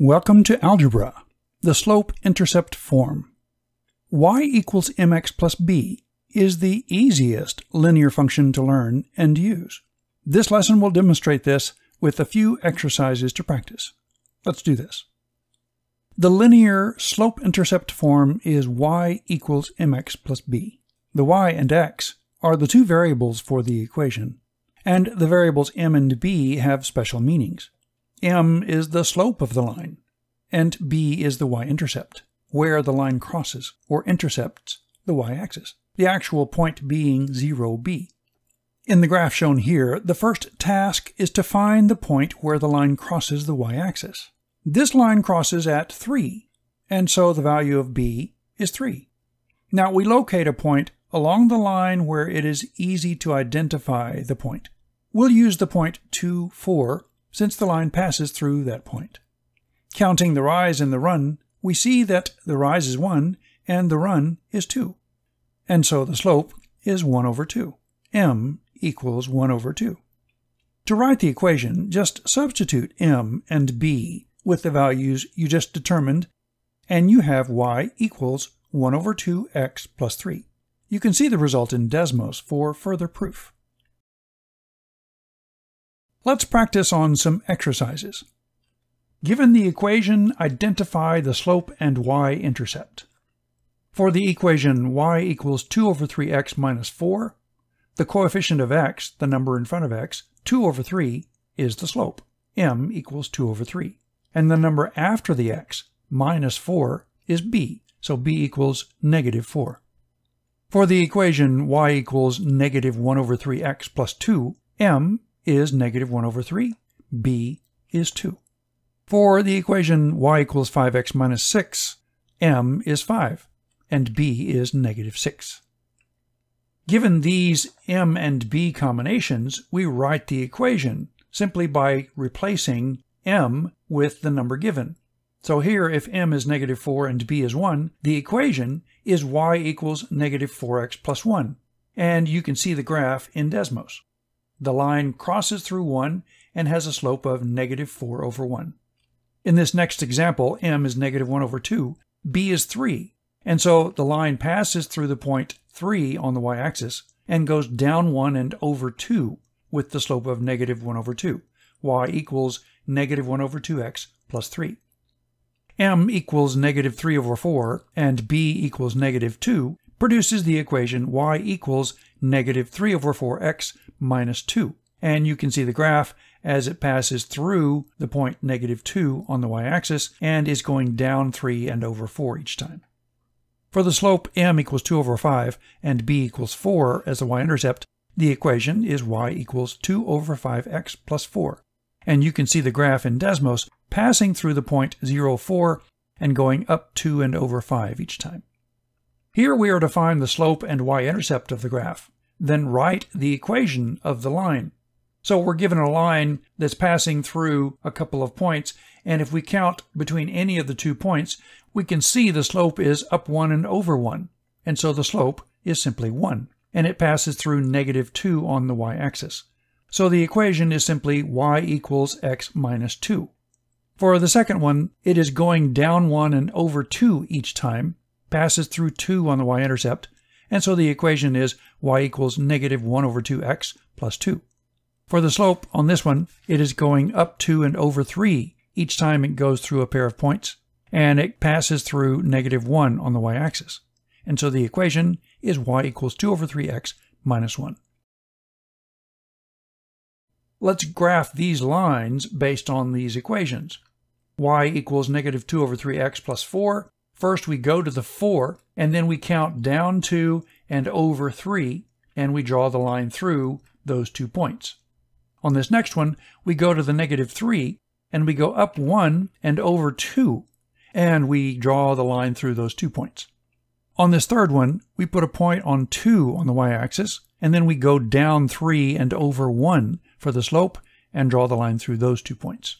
Welcome to Algebra, the slope-intercept form. y equals mx plus b is the easiest linear function to learn and use. This lesson will demonstrate this with a few exercises to practice. Let's do this. The linear slope-intercept form is y equals mx plus b. The y and x are the two variables for the equation, and the variables m and b have special meanings m is the slope of the line, and b is the y-intercept, where the line crosses or intercepts the y-axis, the actual point being 0b. In the graph shown here, the first task is to find the point where the line crosses the y-axis. This line crosses at 3, and so the value of b is 3. Now we locate a point along the line where it is easy to identify the point. We'll use the point 2, 4 since the line passes through that point. Counting the rise and the run, we see that the rise is 1 and the run is 2. And so the slope is 1 over 2. m equals 1 over 2. To write the equation, just substitute m and b with the values you just determined, and you have y equals 1 over 2x plus 3. You can see the result in Desmos for further proof. Let's practice on some exercises. Given the equation, identify the slope and y-intercept. For the equation y equals 2 over 3x minus 4, the coefficient of x, the number in front of x, 2 over 3, is the slope, m equals 2 over 3. And the number after the x, minus 4, is b, so b equals negative 4. For the equation y equals negative 1 over 3x plus 2, m is negative 1 over 3, b is 2. For the equation y equals 5x minus 6, m is 5, and b is negative 6. Given these m and b combinations, we write the equation simply by replacing m with the number given. So here, if m is negative 4 and b is 1, the equation is y equals negative 4x plus 1. And you can see the graph in Desmos. The line crosses through 1 and has a slope of negative 4 over 1. In this next example, m is negative 1 over 2, b is 3, and so the line passes through the point 3 on the y-axis and goes down 1 and over 2 with the slope of negative 1 over 2. y equals negative 1 over 2x plus 3. m equals negative 3 over 4 and b equals negative 2 produces the equation y equals negative 3 over 4x minus 2. And you can see the graph as it passes through the point negative 2 on the y-axis and is going down 3 and over 4 each time. For the slope m equals 2 over 5 and b equals 4 as the y-intercept, the equation is y equals 2 over 5x plus 4. And you can see the graph in Desmos passing through the point 0, 4 and going up 2 and over 5 each time. Here we are to find the slope and y-intercept of the graph then write the equation of the line. So we're given a line that's passing through a couple of points, and if we count between any of the two points, we can see the slope is up 1 and over 1, and so the slope is simply 1, and it passes through negative 2 on the y-axis. So the equation is simply y equals x minus 2. For the second one, it is going down 1 and over 2 each time, passes through 2 on the y-intercept, and so the equation is y equals negative 1 over 2x plus 2. For the slope on this one, it is going up 2 and over 3 each time it goes through a pair of points, and it passes through negative 1 on the y-axis. And so the equation is y equals 2 over 3x minus 1. Let's graph these lines based on these equations. y equals negative 2 over 3x plus 4 First, we go to the 4, and then we count down 2 and over 3, and we draw the line through those two points. On this next one, we go to the negative 3, and we go up 1 and over 2, and we draw the line through those two points. On this third one, we put a point on 2 on the y-axis, and then we go down 3 and over 1 for the slope, and draw the line through those two points.